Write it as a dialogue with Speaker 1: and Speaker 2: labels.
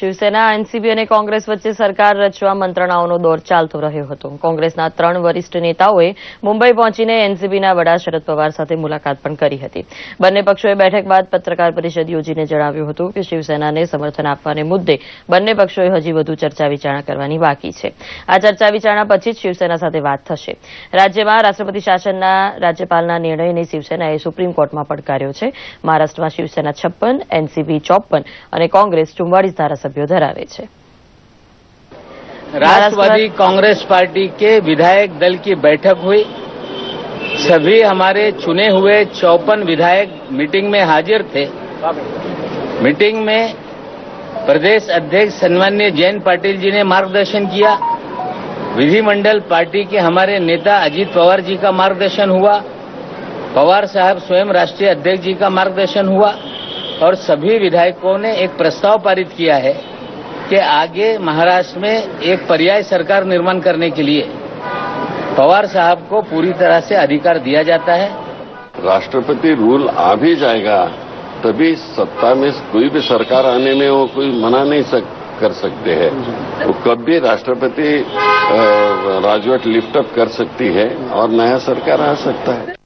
Speaker 1: Shiv Sena, NCB અને કોંગ્રેસ વચ્ચે સરકાર રચવા મંત્રણાઓનો દોર ચાલતો રહ્યો હતો. કોંગ્રેસના ત્રણ વરિષ્ઠ નેતાઓએ મુંબઈ પહોંચીને એનસીબીના વડા શરદ પવાર સાથે મુલાકાત પણ કરી હતી. બંને પક્ષોએ બેઠક બાદ પત્રકાર પરિષદ યોજીને જણાવ્યું હતું કે શિવસેનાને સમર્થન આપવાને મુદ્દે બંને પક્ષોએ હજી વધુ ચર્ચા વિચારણા કરવાની બાકી છે. આ ચર્ચા વિચારણા પછી જ શિવસેના સાથે વાત થશે. રાજ્યમાં રાષ્ટ્રપતિ શાસનના રાજ્યપાલના નિર્ણયને શિવસેનાએ સુપ્રીમ કોર્ટમાં પડકાર્યો છે. મહારાષ્ટ્રમાં શિવસેના છપ્પન, એનસીબી ચોપ્પન અને કોંગ્રેસ ચુમ્વાળીસ ધારાસભ્યો ધરાવે છે
Speaker 2: राष्ट्रवादी कांग्रेस पार्टी के विधायक दल की बैठक हुई सभी हमारे चुने हुए चौपन विधायक मीटिंग में हाजिर थे मीटिंग में प्रदेश अध्यक्ष सन्मान्य जयंत पाटिल जी ने मार्गदर्शन किया विधिमंडल पार्टी के हमारे नेता अजीत पवार जी का मार्गदर्शन हुआ पवार साहब स्वयं राष्ट्रीय अध्यक्ष जी का मार्गदर्शन हुआ और सभी विधायकों ने एक प्रस्ताव पारित किया है कि आगे महाराष्ट्र में एक पर्याय सरकार निर्माण करने के लिए पवार साहब को पूरी तरह से अधिकार दिया जाता है।
Speaker 3: राष्ट्रपति रूल आ भी जाएगा तभी सत्ता में कोई भी सरकार आने में वो कोई मना नहीं सक, कर सकते हैं। वो कब भी राष्ट्रपति राजवट लिफ्ट अप कर सकती है और नया सरकार आ सकता है।